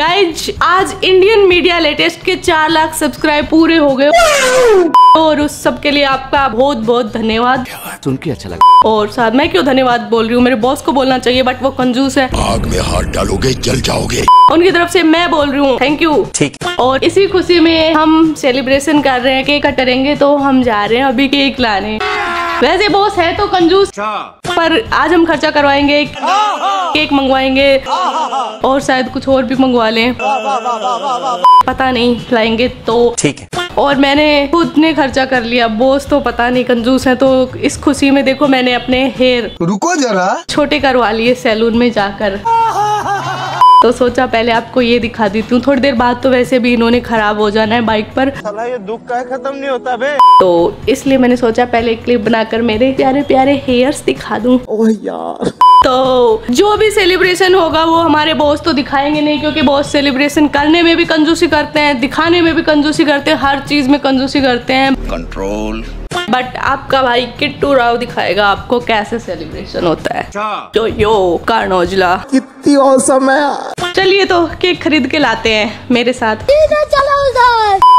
Guys आज Indian media latest के चार लाख सब्सक्राइब पूरे हो गए। और उस सब के लिए आपका बहुत बहुत धन्यवाद सुन के अच्छा लगा। और साथ मैं क्यों धन्यवाद बोल रही हूँ? मेरे बॉस को बोलना चाहिए बट वो कंजूस है। आग में हाथ डालोगे जल जाओगे। उनकी तरफ़ से मैं बोल रही हूँ थैंक यू ठीक। और इसी खुशी में हम सेलिब्रेशन कर रहे हैं केक कटरेंगे तो हम जा रहे हैं अभी केक लाने। वैसे बॉस है तो कंजूस। पर आज हम खर्चा करवाएँगे केक मंगवाएँगे और शायद कुछ और भी मंगवा लें। पता नहीं लाएँगे तो। ठीक है। और मैंने खुद ने खर्चा कर लिया। बोस तो पता नहीं कंजूस है तो इस खुशी में देखो मैंने अपने हेयर रुको जरा। छोटे करवा लिए सैलून में जाकर। तो सोचा पहले आपको ये दिखा देती हूँ। थोड़ी देर बाद तो वैसे भी इन्होंने खराब हो जाना है बाइक पर। ये दुख का खत्म नहीं होता बे। तो इसलिए मैंने सोचा पहले एक क्लिप बनाकर मेरे प्यारे प्यारे हेयर्स दिखा दूँ। ओह यार। तो जो भी सेलिब्रेशन होगा वो हमारे बॉस तो दिखाएँगे नहीं क्योंकि बॉस सेलिब्रेशन करने में भी कंजूसी करते हैं दिखाने में भी कंजूसी करते हैं हर चीज़ में कंजूसी करते हैं। कंट्रोल बट आपका भाई किट्टू राव दिखाएगा आपको कैसे सेलिब्रेशन होता है। जो यो कार्नोजला कितनी औसम है। चलिए तो केक खरीद के लाते हैं मेरे साथ। गाइस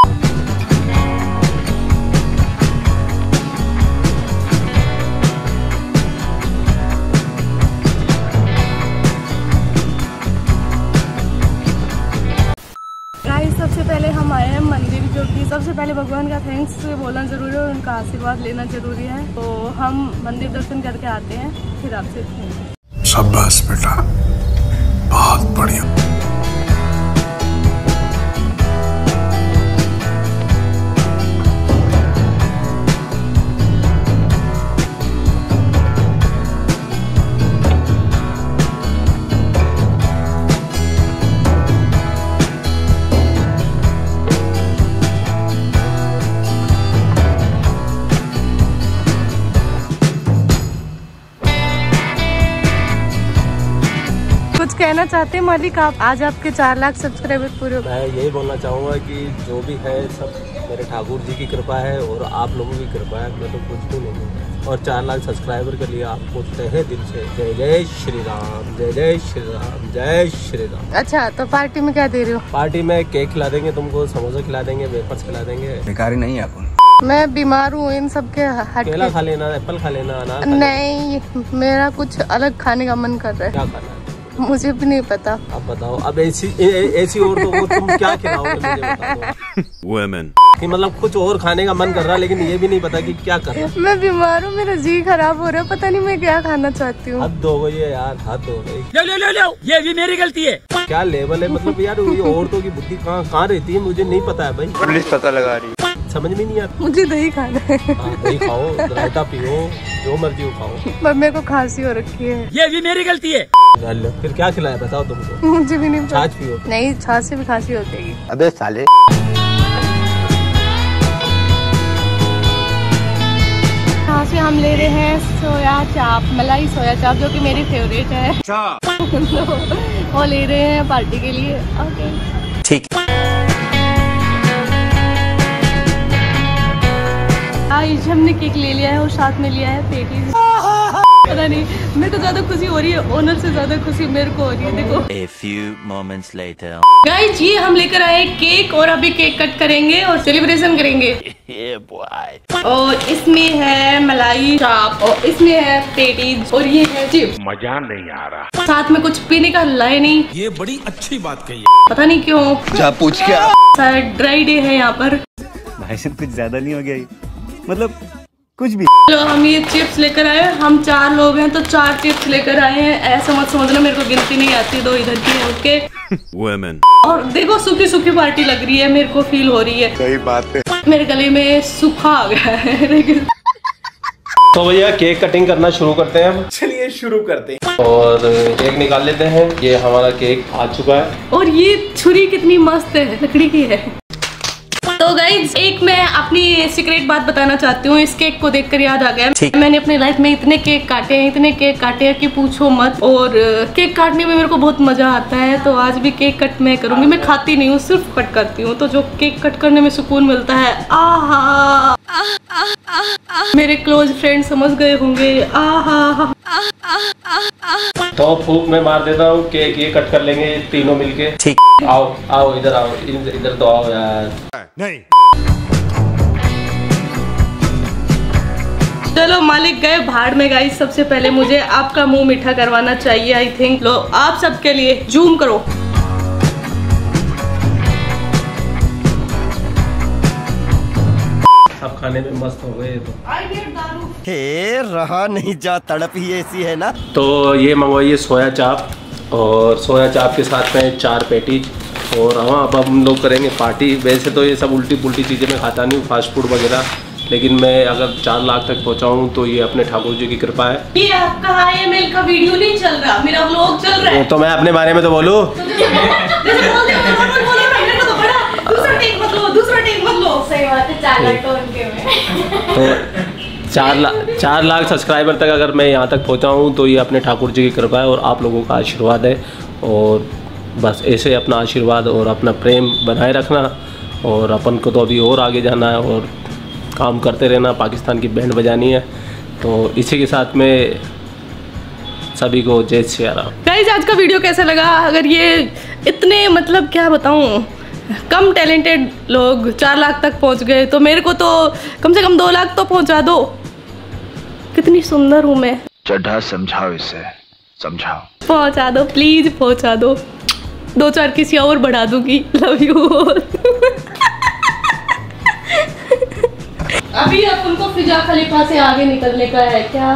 पहले हम आए हैं मंदिर, जो कि सबसे पहले भगवान का थैंक्स बोलना ज़रूरी है और उनका आशीर्वाद लेना ज़रूरी है। तो हम मंदिर दर्शन करके आते हैं, फिर आपसे बेटा। बहुत बढ़िया। कहना चाहते हैं मालिक आप आज आपके चार लाख सब्सक्राइबर पूरे हो मैं यही बोलना चाहूँगा कि जो भी है सब मेरे ठाकुर जी की कृपा है और आप लोगों की कृपा है। मैं तो कुछ भी नहीं हूँ। और चार लाख सब्सक्राइबर के लिए आपको तहे दिल से जय जय श्री राम जय जय श्री राम जय श्री राम। अच्छा तो पार्टी में क्या दे रहे हो? पार्टी में केक खिला देंगे तुमको समोसा खिला देंगे वेफर्स खिला देंगे। बेकारी नहीं है अपन मैं बीमार हूँ इन सब के हट केला खा लेना एप्पल खा लेना अनार नहीं मेरा कुछ अलग खाने का मन कर रहा है। क्या खाना? है है मुझे भी नहीं पता। अब बताओ अब ऐसी ऐसी और तो तुम क्या खिलाओगे? वुमेन कि मतलब कुछ और खाने का मन कर रहा है लेकिन ये भी नहीं पता कि क्या कर रहा है। मैं बीमार हूँ मेरा जी खराब हो रहा है पता नहीं मैं क्या खाना चाहती हूँ। हद हो गई है यार हद हो गई। लो लो लो लो ये भी मेरी गलती है। क्या लेवल है? मतलब यार ये औरतों की बुद्धि कहाँ कहाँ रहती है? मुझे नहीं पता है भाई। पुलिस पता लगा रही समझ में नहीं आता। मुझे दही खाना है। हाँ, दही खाओ रायता पियो जो मर्ज़ी हो खाओ। पर मेरे को खांसी हो रखी है। ये भी मेरी गलती है। फिर क्या खिलाया बताओ तुमको? मुझे भी नहीं छाछ पियो। नहीं छाछ से भी खांसी हो जाएगी। अबे साले। से हम ले रहे हैं सोया चाप मलाई सोया चाप जो कि मेरी फेवरेट है। तो वो ले रहे हैं पार्टी के लिए। ओके ठीक है। आज हमने केक ले लिया है और साथ में लिया है पेटीज पता नहीं मेरे को ज़्यादा खुशी हो रही है ओनर से ज़्यादा खुशी मेरे को हो रही है देखो। A few moments later. Guys ये हम लेकर आए केक और अभी केक कट करेंगे और सेलिब्रेशन करेंगे। Yeah, और इसमें है मलाई चाप और इसमें है पेटीज और ये है चिप्स मज़ा नहीं आ रहा। साथ में कुछ पीने का लाए नहीं ये बड़ी अच्छी बात कही पता नहीं क्यों। जा पूछ क्या। शायद ड्राई डे है यहाँ पर। भाई कुछ ज़्यादा नहीं हो गया ये? मतलब कुछ भी। चलो हम ये चिप्स लेकर आए हम चार लोग हैं तो चार चिप्स लेकर आए हैं। ऐसा मत समझना मेरे को गिनती नहीं आती दो इधर की ओके वुमेन और देखो सूखी सूखी पार्टी लग रही है मेरे को फील हो रही है। सही बात है। मेरे गले में सूखा आ गया है लेकिन तो भैया केक कटिंग करना शुरू करते हैं अब। चलिए शुरू करते हैं। और केक निकाल लेते हैं। ये हमारा केक आ चुका है। और ये छुरी कितनी मस्त है लकड़ी की है। गाइज़ एक मैं अपनी सीक्रेट बात बताना चाहती हूँ। इस केक को देखकर याद आ गया। मैंने अपनी लाइफ में इतने केक काटे हैं इतने केक काटे हैं कि पूछो मत। और केक काटने में मेरे को बहुत मज़ा आता है तो आज भी केक कट मैं करूँगी। मैं खाती नहीं हूँ सिर्फ़ कट करती हूँ। तो जो केक कट करने में सुकून मिलता है आहा! मेरे क्लोज फ्रेंड समझ गए होंगे आ हा हा तो फूक मैं मार देता हूँ केक ये कट कर लेंगे तीनों मिलके। ठीक। आओ आओ इधर आओ इधर इधर तो आओ यार। नहीं। चलो मालिक गए भाड़ में गाइस सबसे पहले मुझे आपका मुँह मीठा करवाना चाहिए आई थिंक लो आप सबके लिए जूम करो। खाने में मस्त हो गए तो हे रहा नहीं जा तड़प ही ऐसी है ना तो ये मंगवाइए सोया चाप और सोया चाप के साथ में चार पैटीज और हाँ अब हम लोग करेंगे पार्टी वैसे तो ये सब उल्टी पुल्टी चीज़ें मैं खाता नहीं हूँ फास्ट फ़ूड वगैरह लेकिन मैं अगर चार लाख तक पहुँचाऊँ तो ये अपने ठाकुर जी की कृपा है ये आपका एम का वीडियो नहीं चल रहा मेरा व्लॉग चल रहा है तो मैं अपने बारे में तो बोलूँ तो दूसरा टेक मत लो दूसरा टेक मत लो सही बात है चार लाख तो चार लाख चार लाख सब्सक्राइबर तक अगर मैं यहाँ तक पहुँचा हूँ तो ये अपने ठाकुर जी की कृपा है और आप लोगों का आशीर्वाद है। और बस ऐसे अपना आशीर्वाद और अपना प्रेम बनाए रखना और अपन को तो अभी और आगे जाना है और काम करते रहना, पाकिस्तान की बैंड बजानी है। तो इसी के साथ में सभी को जय श्री राम। गाइज़ आज का वीडियो कैसा लगा? अगर ये इतने मतलब क्या बताऊँ? कम टैलेंटेड लोग चार लाख तक पहुँच गए तो मेरे को तो कम से कम दो लाख तो पहुँचा दो। कितनी सुंदर हूँ मैं। चड्ढा समझाओ इसे समझाओ। पहुँचा दो प्लीज़ पहुँचा दो। दो चार किसी और बढ़ा दूँगी। लव यू अभी अब उनको फिजा खलीफा से आगे निकलने का है क्या?